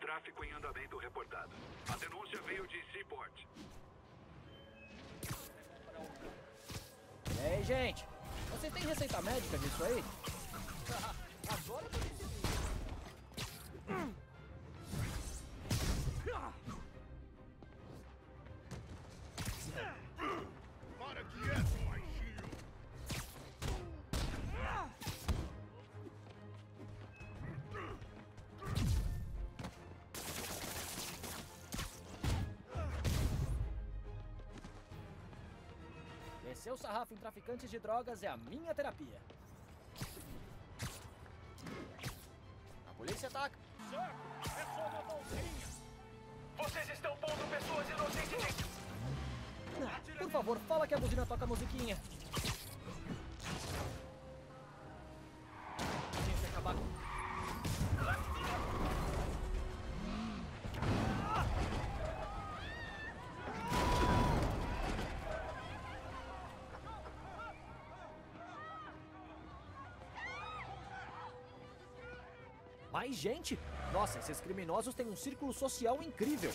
Tráfico em andamento reportado. A denúncia veio de Seaport. E aí, gente? Você tem receita médica disso aí? Agora eu Descer o sarrafo em traficantes de drogas é a minha terapia. A polícia ataca. É só uma bolsinha. Vocês estão pondo pessoas inocentes. Ah, Por favor, fala que a buzina toca a musiquinha. Tem que acabar com... Mais gente? Nossa, esses criminosos têm um círculo social incrível.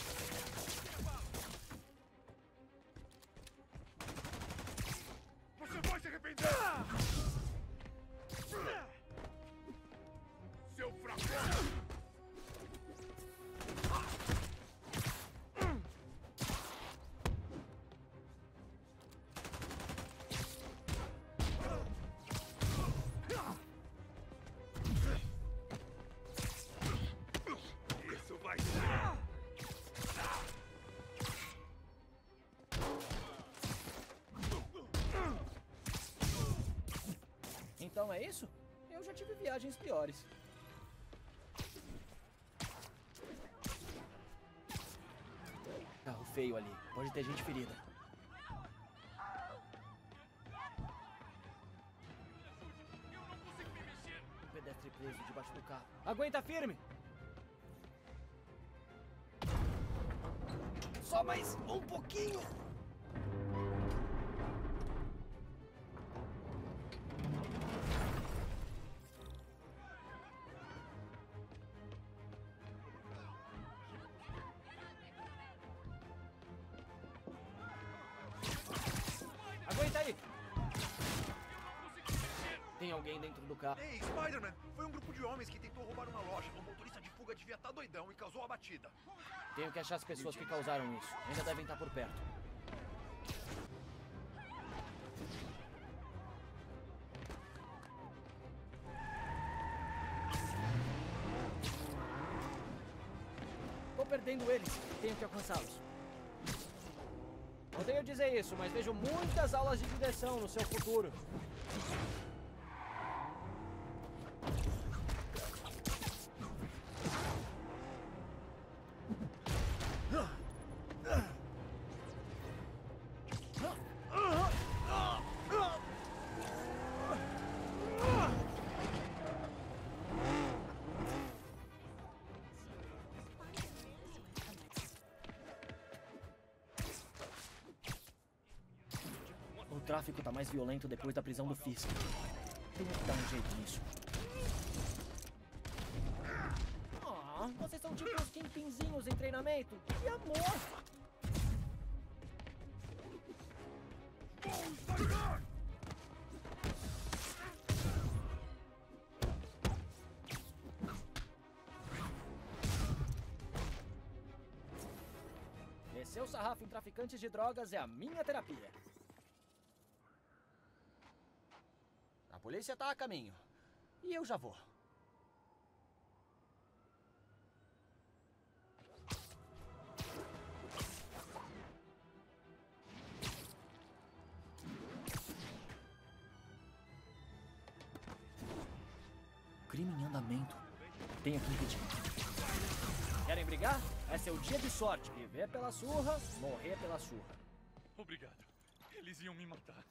Então é isso? Eu já tive viagens piores. Carro feio ali. Pode ter gente ferida. Pedestre preso debaixo do carro. Aguenta firme! Só mais um pouquinho! Alguém dentro do carro. Ei, Spider-Man! Foi um grupo de homens que tentou roubar uma loja. O motorista de fuga devia estar doidão e causou a batida. Tenho que achar as pessoas que causaram isso. Ainda devem estar por perto. Tô perdendo eles. Tenho que alcançá-los. Odeio dizer isso, mas vejo muitas aulas de direção no seu futuro. Tráfico tá mais violento depois da prisão do Fisk. Tenho que dar um jeito nisso. Ah, vocês são tipo os Kingpinzinhos em treinamento? Que amor! Descer o sarrafo em traficantes de drogas é a minha terapia. Polícia tá a caminho. E eu já vou. Crime em andamento. Tenho que impedir. Querem brigar? É seu dia de sorte. Viver pela surra, morrer pela surra. Obrigado. Eles iam me matar.